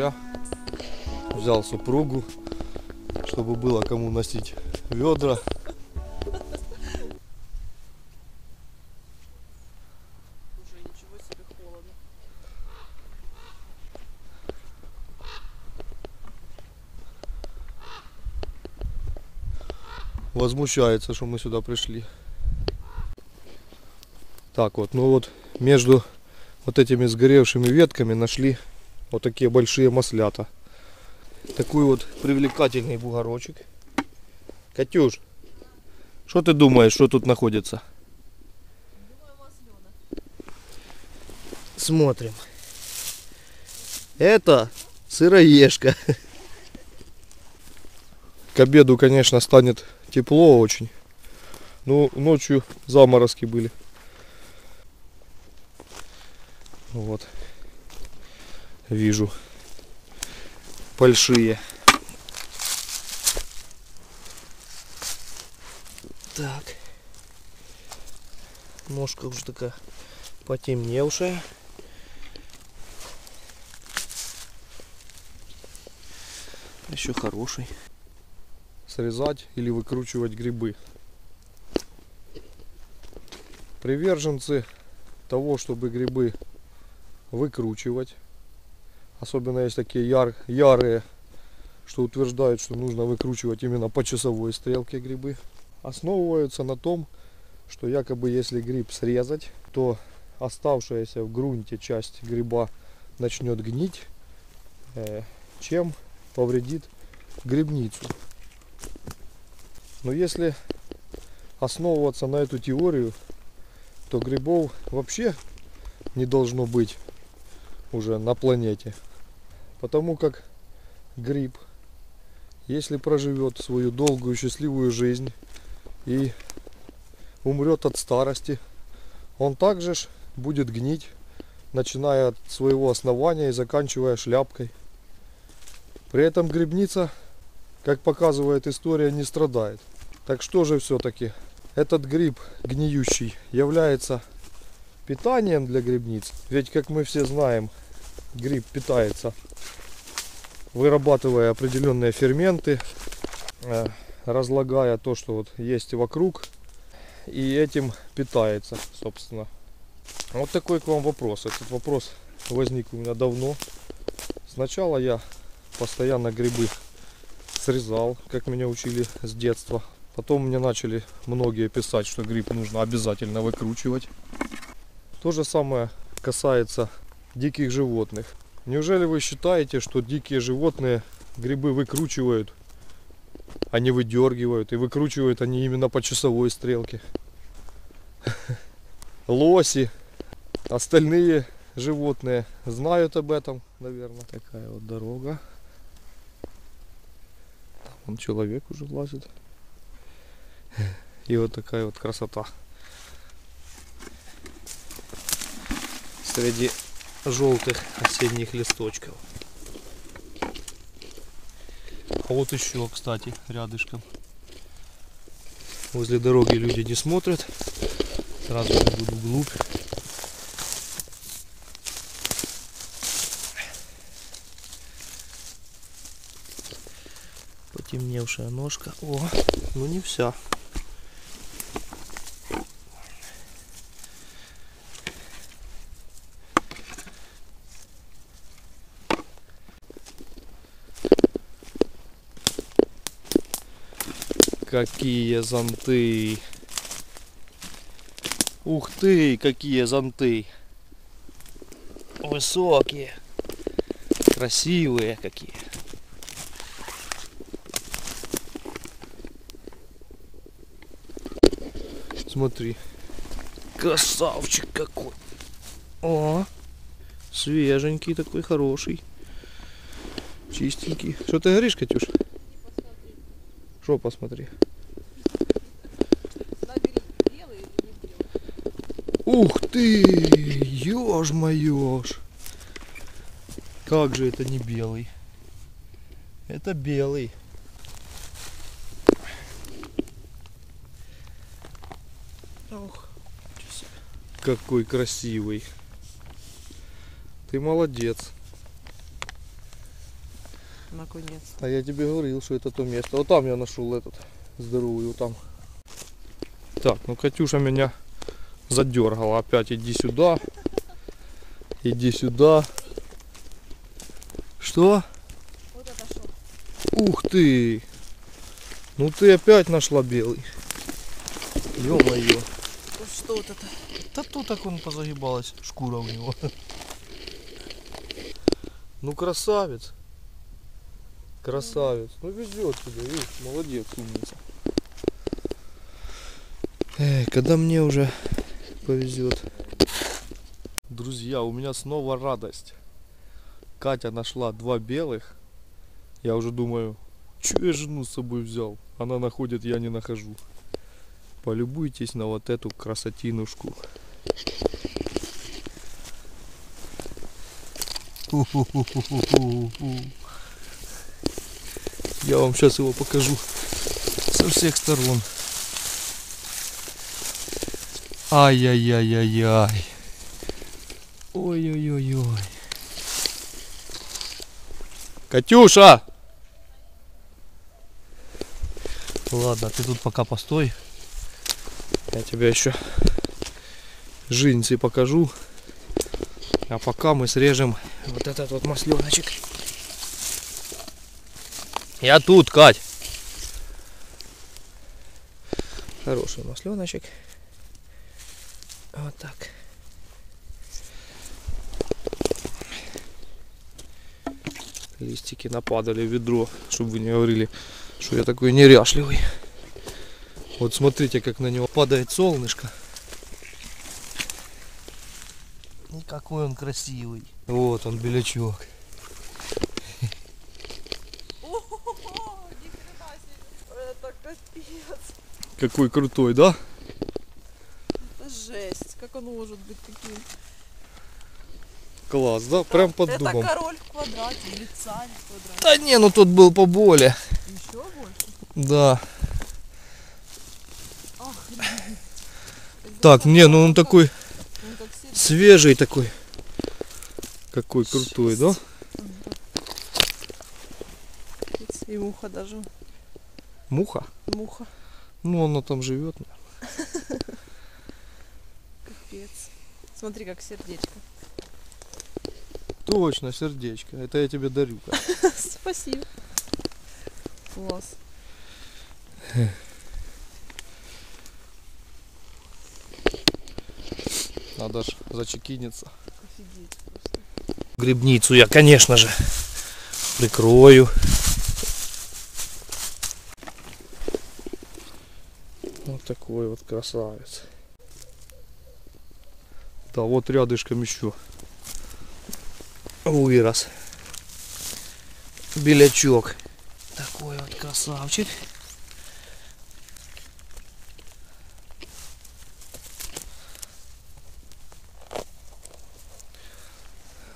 7 октября. Взял супругу, чтобы было кому носить ведра. Возмущается, что мы сюда пришли. Так вот, ну вот между вот этими сгоревшими ветками нашли вот такие большие маслята. Такой вот привлекательный бугорочек. Катюш, что ты думаешь, что тут находится? Смотрим. Это сыроежка. К обеду, конечно, станет тепло очень. Ну, ночью заморозки были. Вот. Вижу. Большие. Так. Ножка уже такая потемневшая. Еще хороший. Срезать или выкручивать грибы. Приверженцы того, чтобы грибы выкручивать. Особенно есть такие яр, ярые, что утверждают, что нужно выкручивать именно по часовой стрелке грибы. Основываются на том, что якобы если гриб срезать, то оставшаяся в грунте часть гриба начнет гнить, э, чем повредит грибницу. Но если основываться на эту теорию, то грибов вообще не должно быть уже на планете. Потому как гриб, если проживет свою долгую счастливую жизнь и умрет от старости, он также ж будет гнить, начиная от своего основания и заканчивая шляпкой. При этом грибница, как показывает история, не страдает. Так что же все-таки этот гриб гниющий является питанием для грибниц? Ведь, как мы все знаем, гриб питается, вырабатывая определенные ферменты, э, разлагая то, что вот есть вокруг, и этим питается, собственно. Вот такой к вам вопрос. Этот вопрос возник у меня давно. Сначала я постоянно грибы срезал, как меня учили с детства. Потом мне начали многие писать, что гриб нужно обязательно выкручивать. То же самое касается диких животных. Неужели вы считаете, что дикие животные грибы выкручивают, а не выдергивают? И выкручивают они именно по часовой стрелке. Лоси, остальные животные знают об этом, наверное. Такая вот дорога. Там вон человек уже лазит. И вот такая вот красота. Среди желтых осенних листочков. А вот еще, кстати, рядышком. Возле дороги люди не смотрят. Сразу буду вглубь. Потемневшая ножка. О, ну не вся. какие зонты. Ух ты, какие зонты. Высокие. Красивые какие. Смотри. Красавчик какой. О, свеженький такой, хороший. Чистенький. Что ты говоришь, Катюша? Не белый? Ух ты! Ёж моёж! Как же это не белый? Это белый. Ох, Какой красивый. Ты молодец. Наконец. А я тебе говорил, что это то место. Вот там я нашел этот здоровый, вот там. Так, ну Катюша меня задергала. Опять иди сюда. Иди сюда. Что? Вот это что? Ух ты! Ну ты опять нашла белый. Ё-моё. Что вот это? Да тут так он позагибалась, шкура у него. Ну красавец. Красавец. Ну везет тебе, видишь, молодец, умница. Эй, когда мне уже повезет. Друзья, у меня снова радость. Катя нашла два белых. Я уже думаю, что я жену с собой взял? Она находит, я не нахожу. Полюбуйтесь на вот эту красотинушку. Я вам сейчас его покажу со всех сторон. Ай-яй-яй-яй-яй. Ой-ой-ой-ой. Катюша! Ладно, ты тут пока постой. Я тебе еще жинцы покажу. А пока мы срежем вот этот вот масленочек. Я тут, Кать. Хороший масленочек. Вот так. Листики нападали в ведро, чтобы вы не говорили, что я такой неряшливый. Вот смотрите, как на него падает солнышко. И какой он красивый. Вот он, белячок. О, ни хрена себе. Это капец. Какой крутой, да? Это жесть. Как он может быть таким? Класс, да? Прям под это дубом. король в квадрате, или царь в квадрате. Да не, ну тот был поболее. Еще больше? Да. Охренеть. Так, не, ну он такой Он как свежий такой. Какой крутой, да? И муха даже. Муха? Муха. Ну, она там живет. Капец. Смотри, как сердечко. Точно, сердечко. Это я тебе дарю. Спасибо. Класс. Надо ж зачекиниться. Офигеть просто. Грибницу я, конечно же, прикрою. Такой вот красавец. Да, вот рядышком еще вырос. Белячок. Такой вот красавчик.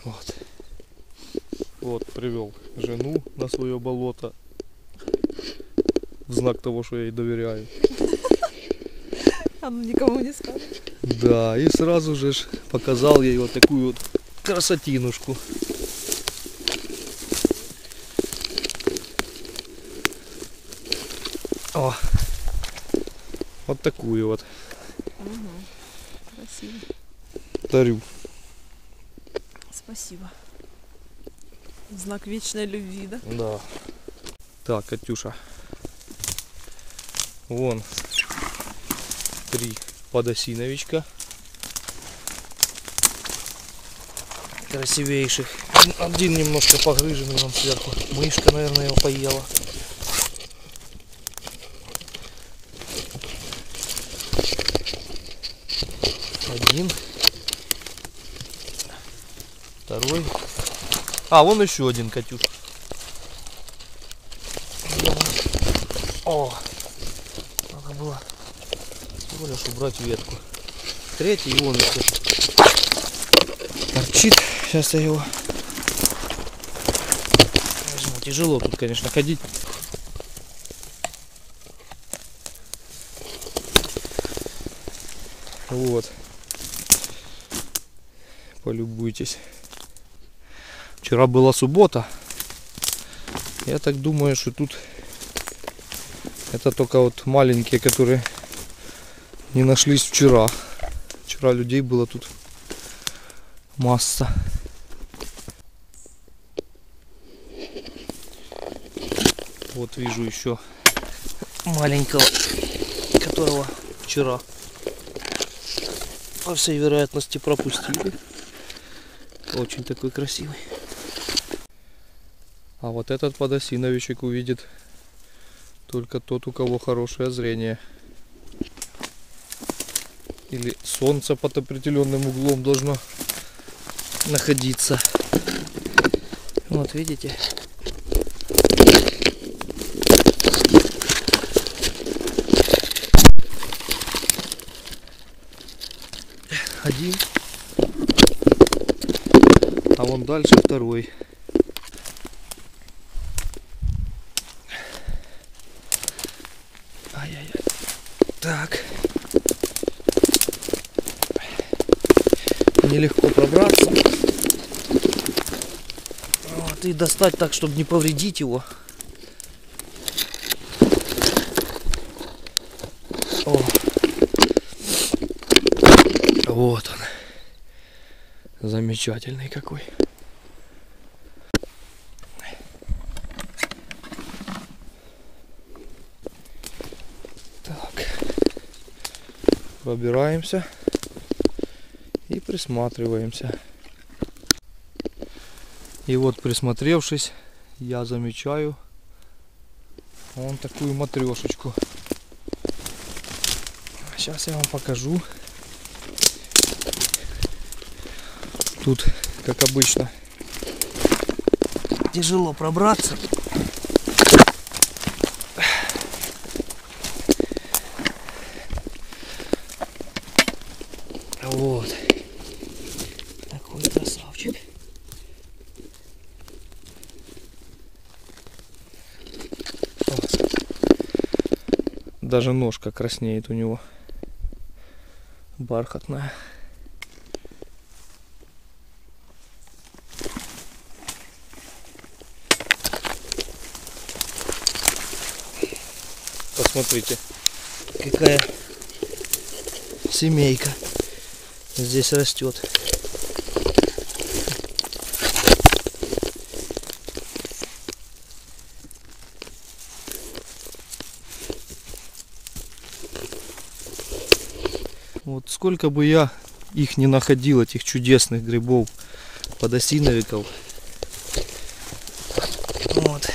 Вот. Вот, привел жену на свое болото. В знак того, что я ей доверяю. А ну никому не скажешь. Да, и сразу же показал ей вот такую вот красотинушку. О, вот такую вот Угу. Красиво. дарю. Спасибо. Знак вечной любви, да? Да. Так, Катюша. Вон три подосиновичка. Красивейших. Один немножко погрыженный вон сверху. Мышка, наверное, его поела. один. Второй. А, вон еще один Катюш. О! Надо было всего лишь убрать ветку. Третий, и он еще торчит. Сейчас я его возьму. Тяжело тут, конечно, ходить. Вот. Полюбуйтесь. Вчера была суббота. Я так думаю, что тут Это только вот маленькие, которые не нашлись вчера. Вчера людей было тут масса. Вот вижу еще маленького, которого вчера по всей вероятности пропустили. Очень такой красивый. А вот этот подосиновичек увидит только тот, у кого хорошее зрение. Или солнце под определенным углом должно находиться. Вот видите? Один. А вон дальше второй. Ай-яй-яй. Так. Нелегко пробраться. Вот, и достать так, чтобы не повредить его. О. Вот он. Замечательный какой. Так. Пробираемся и присматриваемся. И вот присмотревшись, я замечаю вон такую матрешечку. Сейчас я вам покажу. Тут, как обычно, Тяжело пробраться. Вот. Такой красавчик. Даже ножка краснеет у него. Бархатная. Посмотрите. Какая семейка здесь растет. Вот сколько бы я их не находил, этих чудесных грибов, подосиновиков. Вот.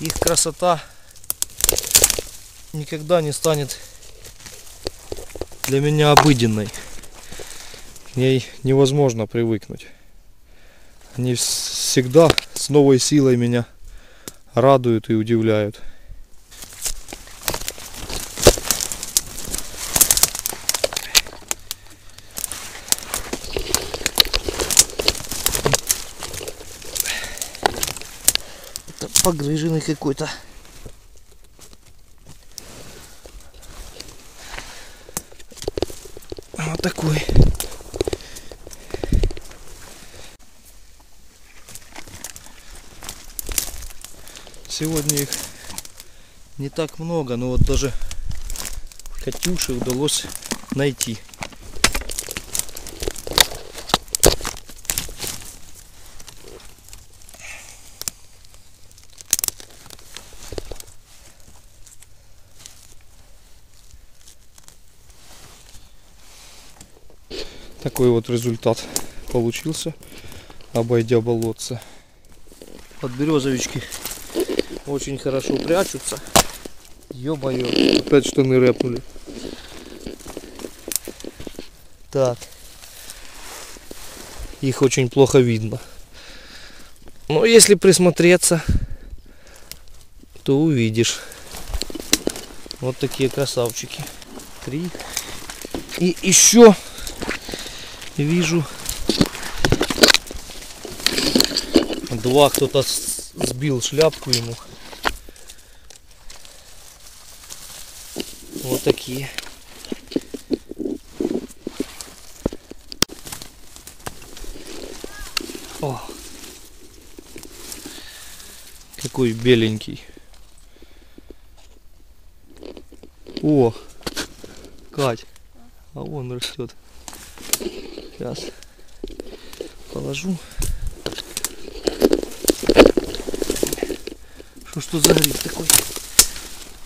Их красота никогда не станет для меня обыденной. К ней невозможно привыкнуть. Они вс- всегда с новой силой меня радуют и удивляют. Погрыженный какой-то. Вот такой. Сегодня их не так много, но вот даже Катюше удалось найти. Такой вот результат получился, обойдя болотце. Подберезовички очень хорошо прячутся. Ё-моё, опять штаны рэпнули. Так. Их очень плохо видно. Но если присмотреться, то увидишь. Вот такие красавчики. Три. И еще вижу два кто-то сбил шляпку ему. Вот такие. О. Какой беленький. О, Кать, а он растет. Сейчас положу. Что что за гриб такой?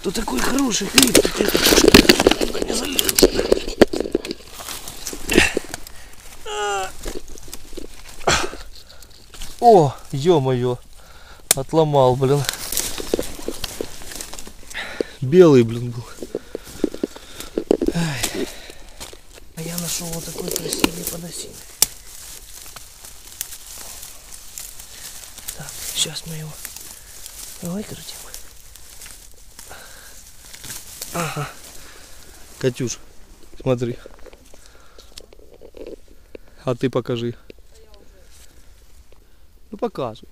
То такой хороший гриб, не залез. О, ё-моё, отломал, блин. Белый, блин, был. Ай. А я нашел вот такой красивый подосиновик. Так, сейчас мы его выкрутим. Ага. Катюш, смотри. А ты покажи. Ну показывай.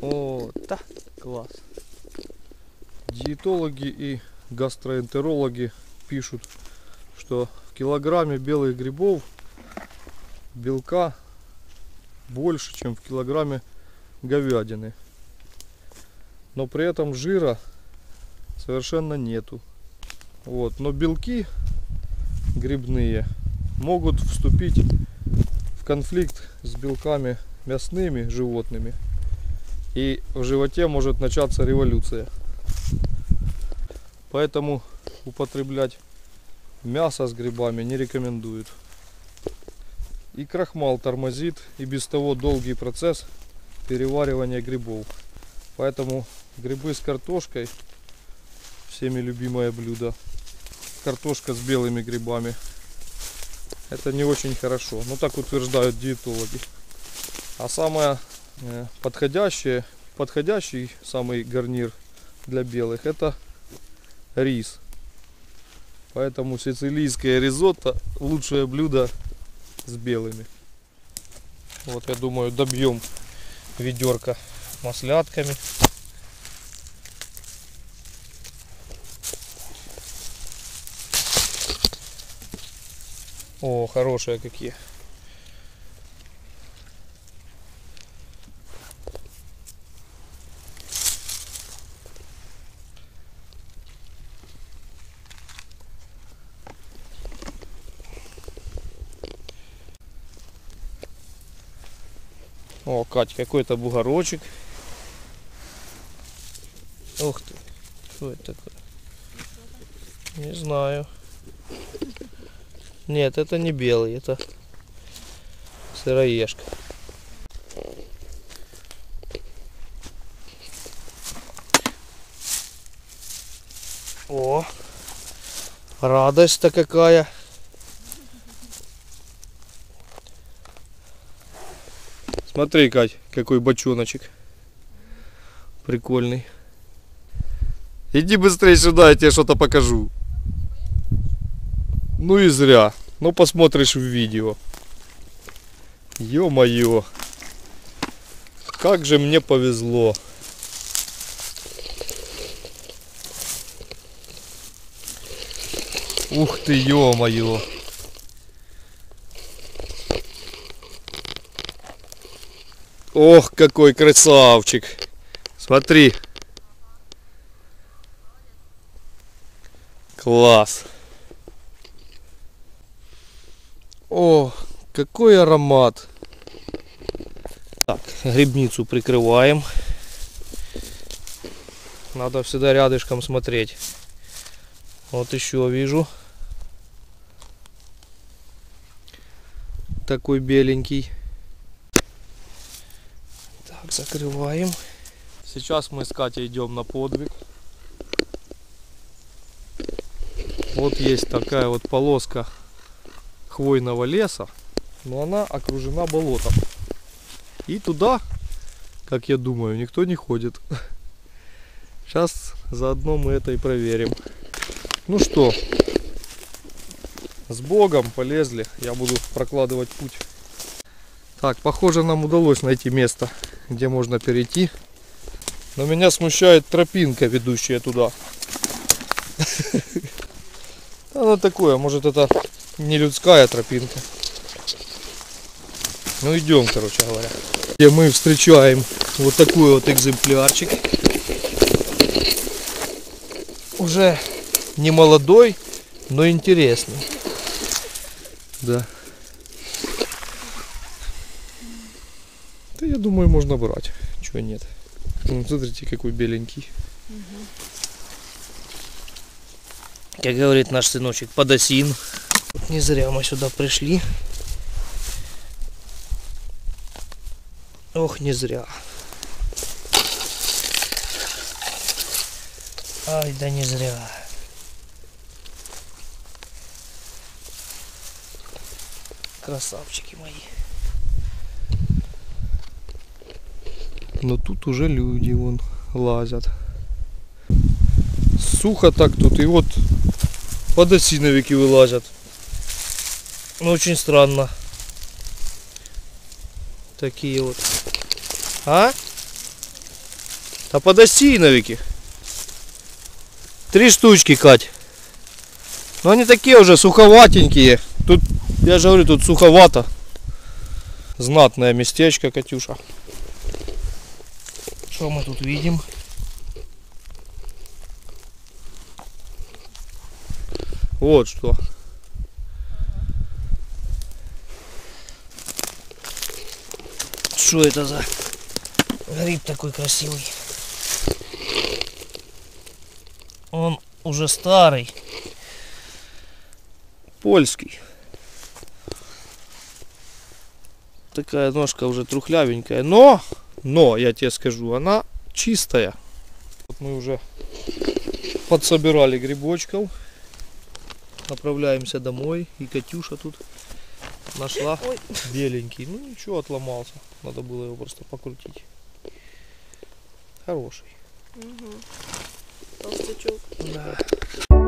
О, да, класс. Диетологи и гастроэнтерологи пишут, что в килограмме белых грибов белка больше, чем в килограмме говядины. Но при этом жира совершенно нету. Вот. Но белки грибные могут вступить в конфликт с белками мясными животными. И в животе может начаться революция. Поэтому употреблять мясо с грибами не рекомендуют. И крахмал тормозит и без того долгий процесс переваривания грибов. Поэтому грибы с картошкой всеми любимое блюдо. Картошка с белыми грибами. Это не очень хорошо. Ну так утверждают диетологи. А самое э, подходящее, подходящий самый гарнир для белых это рис. Поэтому сицилийское ризотто лучшее блюдо с белыми. Вот я думаю добьем ведерко маслятками. О, хорошие какие. О, Кать, какой-то бугорочек. Ух ты. Что это такое? Не знаю. Нет, это не белый, это сыроежка. О, радость-то какая. Смотри, Кать, какой бочоночек. Прикольный. Иди быстрее сюда, я тебе что-то покажу. Ну и зря. Ну посмотришь в видео. Ё-моё. Как же мне повезло. Ух ты, ё-моё. Ох, какой красавчик. Смотри. Класс. О, какой аромат. Так, грибницу прикрываем. Надо всегда рядышком смотреть. Вот еще вижу. Такой беленький. Закрываем. Сейчас мы с Катей идем на подвиг. Вот есть такая вот полоска хвойного леса, но она окружена болотом. И туда, как я думаю, никто не ходит. Сейчас заодно мы это и проверим. Ну что, с Богом полезли. Я буду прокладывать путь. Так, похоже, нам удалось найти место, где можно перейти. Но меня смущает тропинка, ведущая туда. Она такое, может это не людская тропинка. Ну идем, короче говоря. Где мы встречаем вот такой вот экземплярчик. Уже не молодой, но интересный. Да. Я думаю, можно брать. Чего нет. Ну, смотрите, какой беленький. Как говорит наш сыночек, подосин. Не зря мы сюда пришли. Ох, не зря. Ай, да не зря. Красавчики мои. Но тут уже люди вон лазят. Сухо так тут. И вот подосиновики вылазят. Ну, очень странно. Такие вот. А? А подосиновики. Три штучки, Кать. Но они такие уже суховатенькие. Тут, я же говорю, тут суховато. Знатное местечко, Катюша. Что мы тут видим? Вот что. Что это за гриб такой красивый? Он уже старый. Польский. Такая ножка уже трухлявенькая. Но, но, я тебе скажу, она чистая. Вот мы уже подсобирали грибочков. Направляемся домой. И Катюша тут нашла Ой. беленький. Ну ничего, отломался. Надо было его просто покрутить. Хороший. Угу. Толстячок. Да.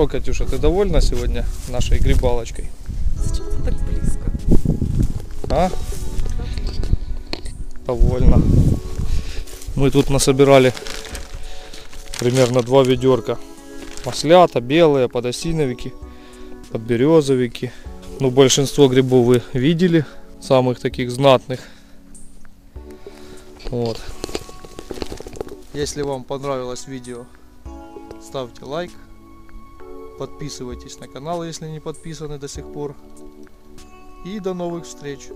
Что, Катюша, ты довольна сегодня нашей грибалочкой? Зачем ты так близко? А? Довольно. Мы тут насобирали примерно два ведерка. Маслята, белые, подосиновики, подберезовики. Ну, большинство грибов вы видели, самых таких знатных. Вот. Если вам понравилось видео, ставьте лайк. Подписывайтесь на канал, если не подписаны до сих пор. И до новых встреч!